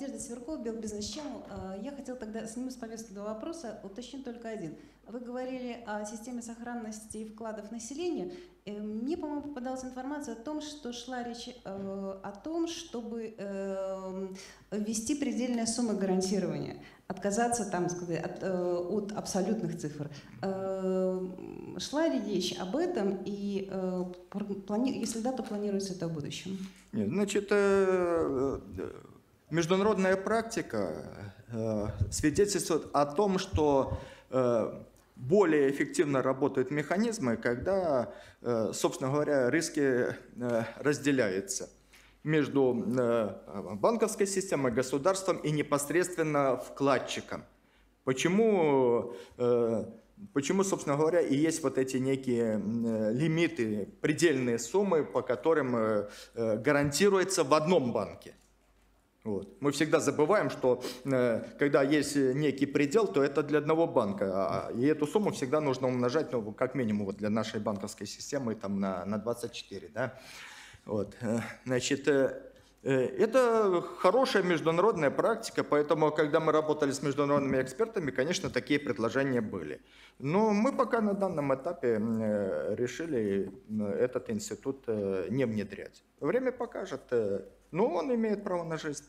Надежда Сверкова, Белбизнес-ченнел. А, Я хотела тогда сниму с повестки два вопроса, уточню только один. Вы говорили о системе сохранности вкладов населения. Э, Мне, по-моему, попадалась информация о том, что шла речь э, о том, чтобы э, ввести предельные суммы гарантирования, отказаться там, сказать, от, э, от абсолютных цифр. Э, Шла ли речь об этом, и э, если да, то планируется это в будущем? Нет, значит, э, э, международная практика э, свидетельствует о том, что э, более эффективно работают механизмы, когда, э, собственно говоря, риски разделяются между банковской системой, государством и непосредственно вкладчиком. Почему, почему, собственно говоря, и есть вот эти некие лимиты, предельные суммы, по которым гарантируется в одном банке. Вот. Мы всегда забываем, что э, когда есть некий предел, то это для одного банка, а- и эту сумму всегда нужно умножать, ну, как минимум, вот для нашей банковской системы там, на, на 24. Да? Вот. э, Значит, э, это хорошая международная практика, поэтому, когда мы работали с международными экспертами, конечно, такие предложения были. Но мы пока на данном этапе э, решили э, этот институт э, не внедрять. Время покажет. э, Ну, он имеет право на жизнь.